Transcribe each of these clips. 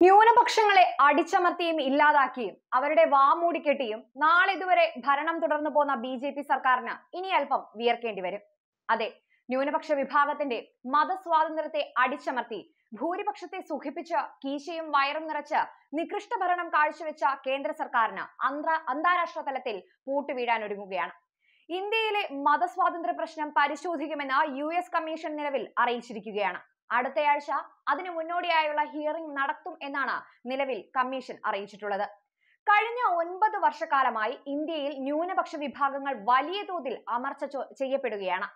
ന്യൂനപക്ഷങ്ങളെ അടിച്ചമർത്തിയും ഇല്ലാതാക്കിയും അവരുടെ വാമൂടിക്കെട്ടിയും നാളിതുവരെ ഭരണം തുടർന്നു പോന്ന ബി ജെ പി സർക്കാരിന് ഇനി അല്പം വിയർക്കേണ്ടി വരും. അതെ ന്യൂനപക്ഷ വിഭാഗത്തിന്റെ മതസ്വാതന്ത്ര്യത്തെ അടിച്ചമർത്തി ഭൂരിപക്ഷത്തെ സുഖിപ്പിച്ച് കീശയും വയറും നിറച്ച് നികൃഷ്ട ഭരണം കാഴ്ചവെച്ച കേന്ദ്ര സർക്കാരിന് അന്ത്ര അന്താരാഷ്ട്ര തലത്തിൽ പൂട്ടുവീഴാൻ ഒരുങ്ങുകയാണ്. ഇന്ത്യയിലെ മതസ്വാതന്ത്ര്യ പ്രശ്നം പരിശോധിക്കുമെന്ന് യു എസ് കമ്മീഷൻ നിലവിൽ അറിയിച്ചിരിക്കുകയാണ്. അടുത്തയാഴ്ച അതിനു മുന്നോടിയായുള്ള ഹിയറിംഗ് നടത്തും എന്നാണ് നിലവിൽ കമ്മീഷൻ അറിയിച്ചിട്ടുള്ളത്. കഴിഞ്ഞ ഒൻപത് വർഷക്കാലമായി ഇന്ത്യയിൽ ന്യൂനപക്ഷ വിഭാഗങ്ങൾ വലിയ തോതിൽ അമർച്ച ചെയ്യപ്പെടുകയാണ്.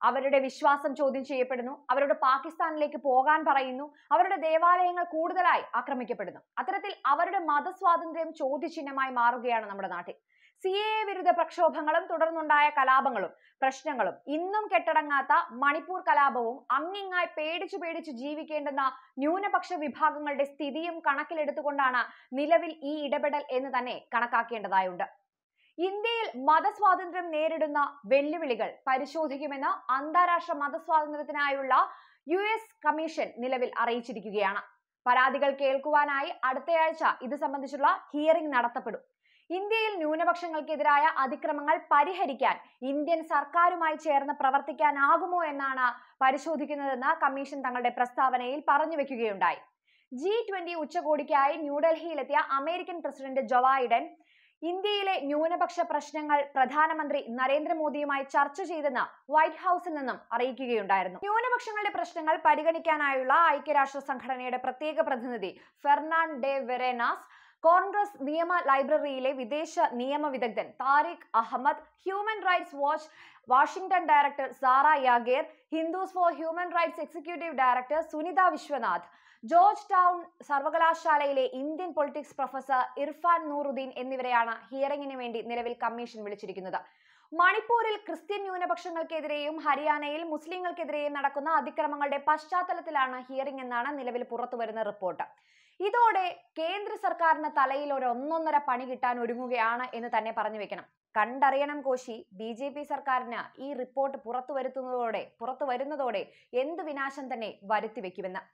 അവരുടെ വിശ്വാസം ചോദ്യം ചെയ്യപ്പെടുന്നു അവരോട് പാകിസ്ഥാനിലേക്ക് പോകാൻ പറയുന്നു അവരുടെ ദേവാലയങ്ങൾ കൂടുതലായി ആക്രമിക്കപ്പെടുന്നു. അത്തരത്തിൽ അവരുടെ മതസ്വാതന്ത്ര്യം ചോദ്യചിഹ്നമായി മാറുകയാണ് നമ്മുടെ നാട്ടിൽ. സി എ വിരുദ്ധ പ്രക്ഷോഭങ്ങളും തുടർന്നുണ്ടായ കലാപങ്ങളും പ്രശ്നങ്ങളും ഇന്നും കെട്ടടങ്ങാത്ത മണിപ്പൂർ കലാപവും അങ്ങിങ്ങായി പേടിച്ചു പേടിച്ചു ജീവിക്കേണ്ടുന്ന ന്യൂനപക്ഷ വിഭാഗങ്ങളുടെ സ്ഥിതിയും കണക്കിലെടുത്തുകൊണ്ടാണ് നിലവിൽ ഈ ഇടപെടൽ എന്ന് തന്നെ കണക്കാക്കേണ്ടതായുണ്ട്. ഇന്ത്യയിൽ മതസ്വാതന്ത്ര്യം നേരിടുന്ന വെല്ലുവിളികൾ പരിശോധിക്കുമെന്ന് അന്താരാഷ്ട്ര മതസ്വാതന്ത്ര്യത്തിനായുള്ള യു എസ് കമ്മീഷൻ നിലവിൽ അറിയിച്ചിരിക്കുകയാണ്. പരാതികൾ കേൾക്കുവാനായി അടുത്തയാഴ്ച ഇത് സംബന്ധിച്ചുള്ള ഹിയറിംഗ് നടത്തപ്പെടും. ഇന്ത്യയിൽ ന്യൂനപക്ഷങ്ങൾക്കെതിരായ അതിക്രമങ്ങൾ പരിഹരിക്കാൻ ഇന്ത്യൻ സർക്കാരുമായി ചേർന്ന് പ്രവർത്തിക്കാനാകുമോ എന്നാണ് പരിശോധിക്കുന്നതെന്ന് കമ്മീഷൻ തങ്ങളുടെ പ്രസ്താവനയിൽ പറഞ്ഞു വെക്കുകയുണ്ടായി. ജി ട്വന്റി ഉച്ചകോടിക്കായി ന്യൂഡൽഹിയിലെത്തിയ അമേരിക്കൻ പ്രസിഡന്റ് ജോ ബൈഡൻ ഇന്ത്യയിലെ ന്യൂനപക്ഷ പ്രശ്നങ്ങൾ പ്രധാനമന്ത്രി നരേന്ദ്രമോദിയുമായി ചർച്ച ചെയ്തെന്ന് വൈറ്റ് ഹൌസിൽ നിന്നും അറിയിക്കുകയുണ്ടായിരുന്നു. ന്യൂനപക്ഷങ്ങളുടെ പ്രശ്നങ്ങൾ പരിഗണിക്കാനായുള്ള ഐക്യരാഷ്ട്ര സംഘടനയുടെ പ്രത്യേക പ്രതിനിധി ഫെർണാൻ ഡെ വെറേനാസ് കോൺഗ്രസ് നിയമ ലൈബ്രറിയിലെ വിദേശ നിയമ വിദഗ്ധൻ Tariq Ahmed human rights watch Washington director Sarah Yager Hindus for human rights executive director Sunita Viswanath Georgetown സർവകലാശാലയിലെ Indian politics professor Irfan Nooruddin എന്നിവരെയാണ് ഹിയറിംഗിന് വേണ്ടി നിലവിൽ കമ്മീഷൻ വിളിച്ചിരിക്കുന്നത്. മണിപ്പൂരിൽ ക്രിസ്ത്യൻ ന്യൂനപക്ഷങ്ങൾക്കെതിരെയും ഹരിയാനയിൽ മുസ്ലിങ്ങൾക്കെതിരെയും നടക്കുന്ന അതിക്രമങ്ങളുടെ പശ്ചാത്തലത്തിലാണ് ഹിയറിംഗ് എന്നാണ് നിലവിൽ പുറത്തുവരുന്ന റിപ്പോർട്ട്. ഇതോടെ കേന്ദ്ര സർക്കാരിന് തലയിൽ ഒരു ഒന്നൊന്നര പണി കിട്ടാൻ ഒരുങ്ങുകയാണ് എന്ന് തന്നെ പറഞ്ഞു വെക്കണം. കണ്ടറിയണം കോശി ബി ജെ പി സർക്കാരിന് ഈ റിപ്പോർട്ട് പുറത്തു വരുത്തുന്നതോടെ പുറത്തു വരുന്നതോടെ എന്ത് വിനാശം തന്നെ വരുത്തി വെക്കുമെന്ന്.